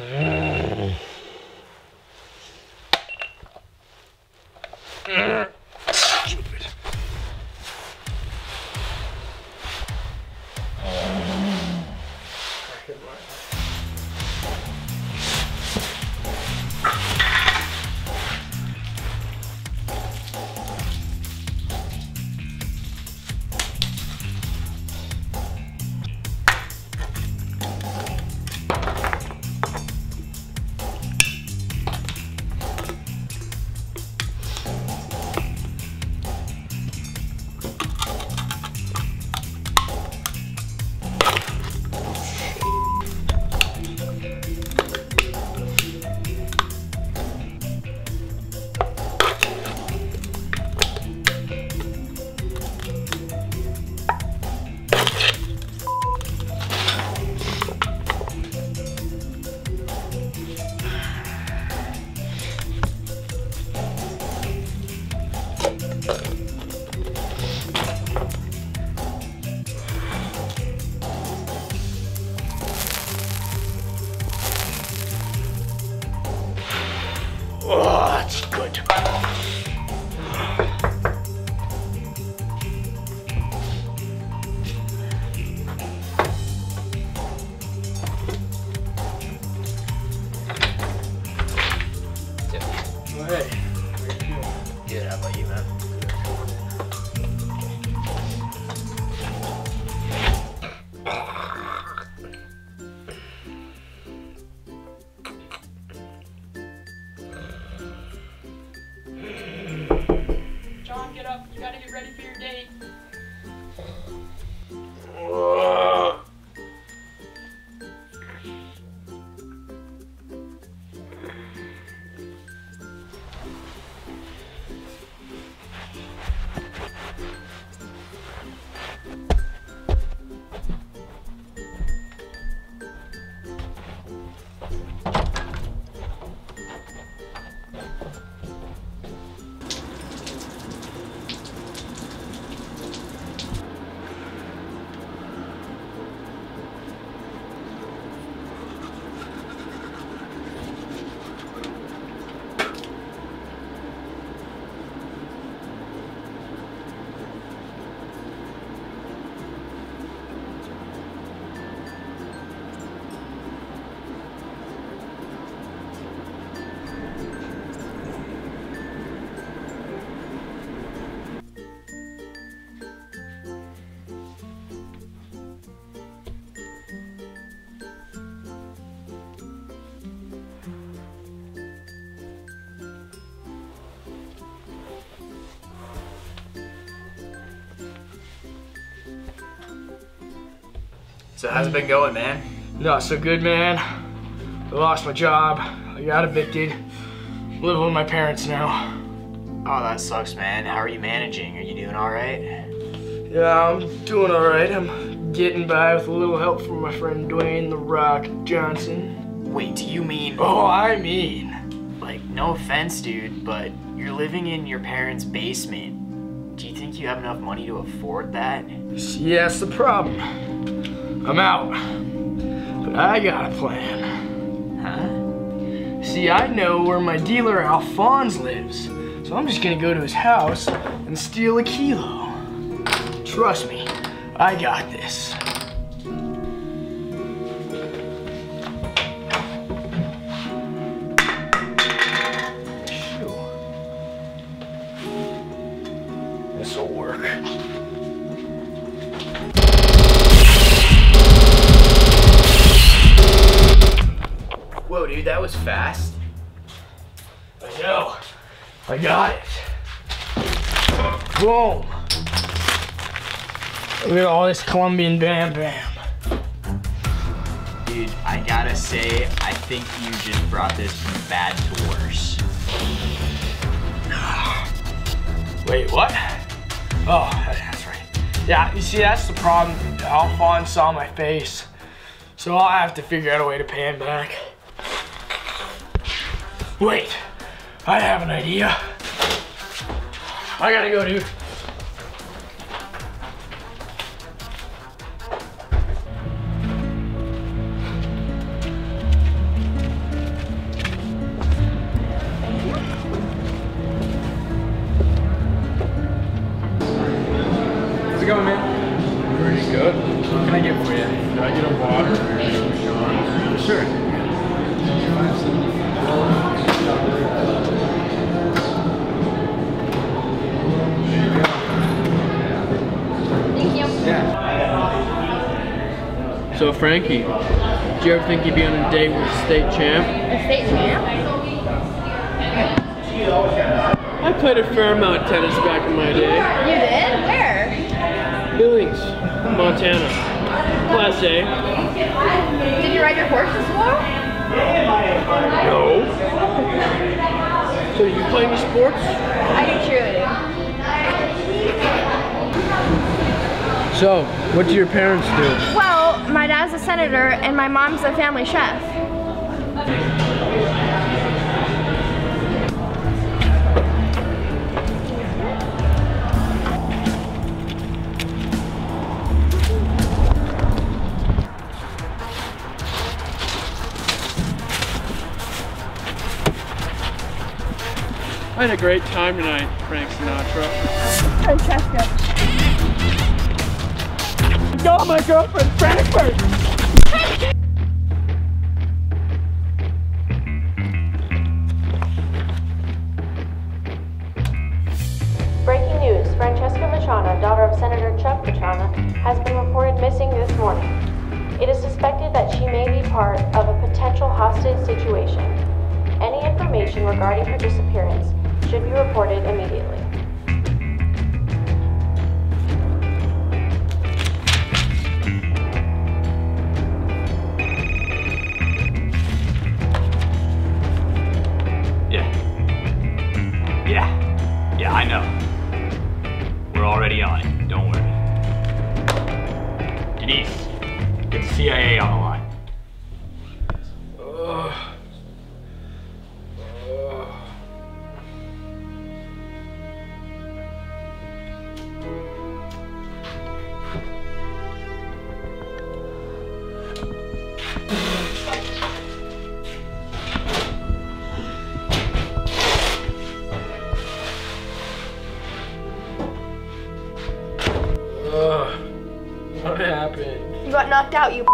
Oh, ready for your date. So how's it been going, man? Not so good, man. I lost my job. I got evicted. Live with my parents now. Oh, that sucks, man. How are you managing? Are you doing all right? Yeah, I'm doing alright. I'm getting by with a little help from my friend Dwayne The Rock Johnson. Wait, do you mean Oh, I mean. like no offense, dude, but you're living in your parents' basement. Do you think you have enough money to afford that? See, that's the problem. I'm out. But I got a plan. Huh? See, I know where my dealer Alphonse lives. So I'm just gonna go to his house and steal a kilo. Trust me, I got this. Fast. I know. I got it. Boom. Look at all this Colombian bam bam. Dude, I gotta say, I think you just brought this from bad to worse. Wait, what? Oh, that's right. Yeah, you see, that's the problem. Alphonse saw my face. So I'll have to figure out a way to pay him back. Wait, I have an idea. I gotta go, dude. Frankie, do you ever think you'd be on a date with a state champ? A state champ? I played a fair amount of tennis back in my day. You did? Where? Billings, Montana. Class A. Did you ride your horse this fall? No. So you play any sports? I do cheerleading. So, what do your parents do? Well, a senator and my mom's a family chef. I had a great time tonight, Frank Sinatra. Francesca. Got my girlfriend, Frankfurt! Part of a potential hostage situation. Any information regarding her disappearance should be reported immediately. Knocked out, you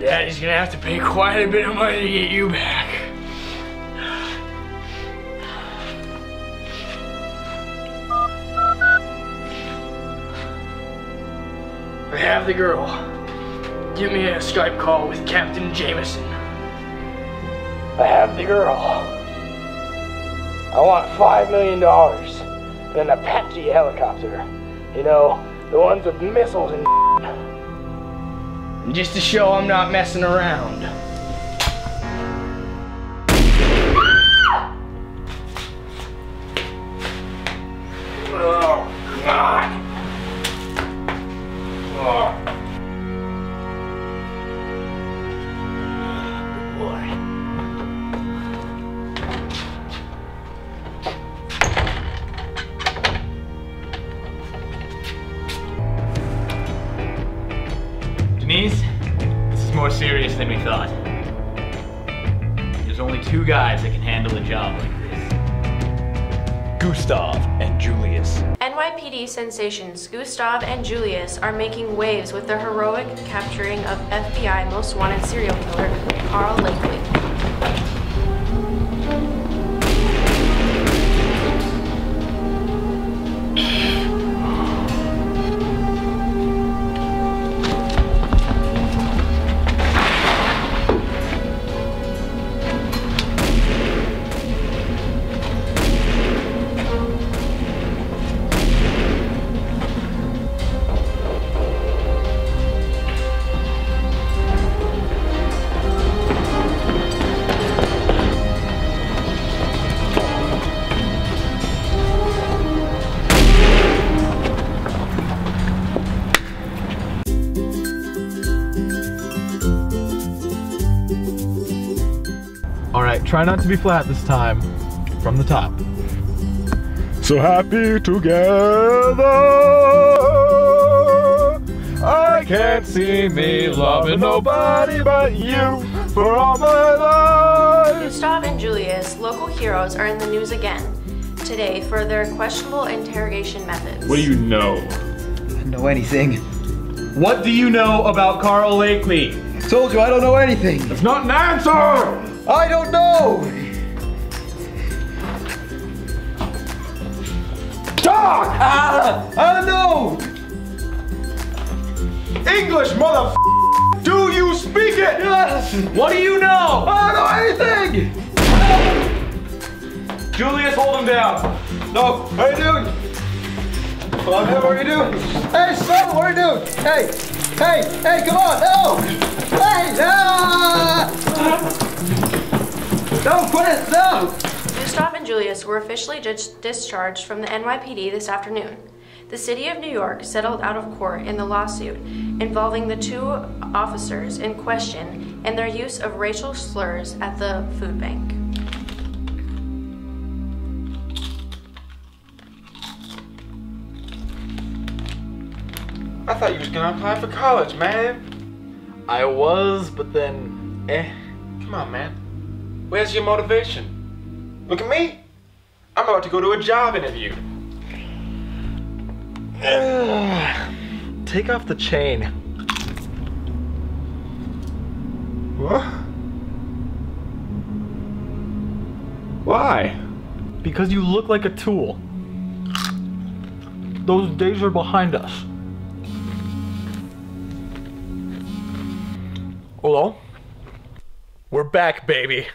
Daddy's gonna have to pay quite a bit of money to get you back. I have the girl. Give me a Skype call with Captain Jameson. I have the girl. I want five million dollars and an Apache helicopter. You know, the ones with missiles and just to show I'm not messing around. Gustav and Julius are making waves with their heroic capturing of FBI most wanted serial killer Carl Lakely. Try not to be flat this time. from the top. So happy together. I can't see me loving nobody but you for all my life. Gustav and Julius, local heroes, are in the news again today for their questionable interrogation methods. What do you know? know anything. What do you know about Carl Lakely? Told you I don't know anything. It's not an answer! I don't know. Talk! Ah, I don't know. English, mother. Do you speak it? Yes. What do you know? I don't know anything. Julius, hold him down. No, what are you doing? Come on, man, what are you doing? Hey, son, what are you doing? Hey, hey, hey, come on, no! Hey, no! Don't quit it, no! Gustav and Julius were officially discharged from the NYPD this afternoon. The city of New York settled out of court in the lawsuit involving the two officers in question and their use of racial slurs at the food bank. I thought you was gonna apply for college, man. I was, but then, eh. Come on, man. Where's your motivation? Look at me. I'm about to go to a job interview. Take off the chain. What? Why? Because you look like a tool. Those days are behind us. Hello? We're back, baby.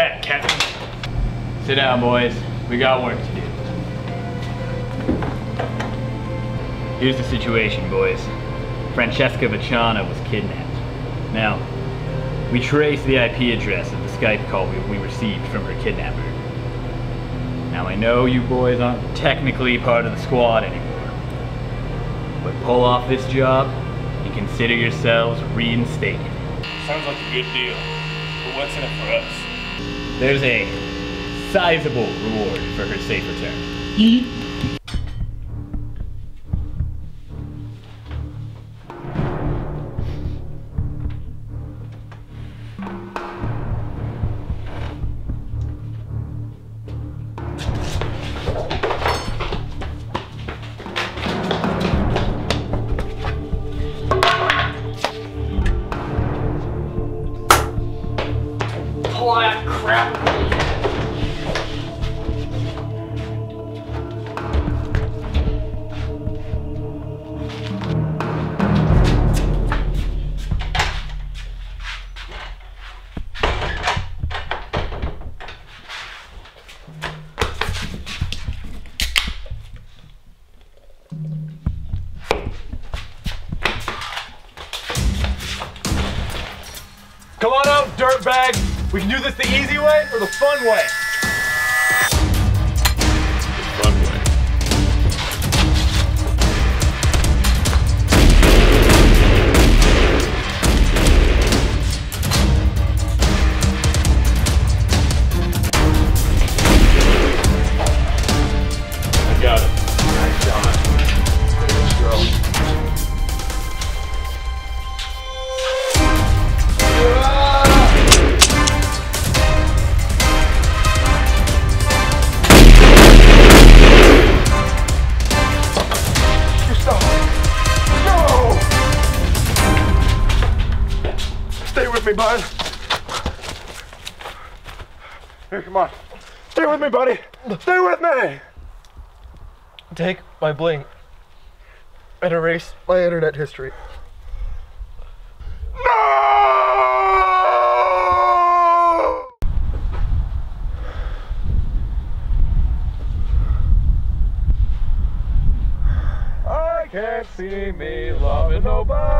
It's good to be back, Captain. Sit down, boys. We got work to do. Here's the situation, boys. Francesca Vachana was kidnapped. Now, we traced the IP address of the Skype call we, we received from her kidnapper. Now, I know you boys aren't technically part of the squad anymore, but pull off this job and consider yourselves reinstated. Sounds like a good deal. But what's in it for us? There's a sizable reward for her safe return. Pull that crap. Come on out, dirtbag. We can do this the easy way or the fun way. on. Stay with me, buddy. Stay with me. Take my blink and erase my internet history. No! I can't see me loving nobody.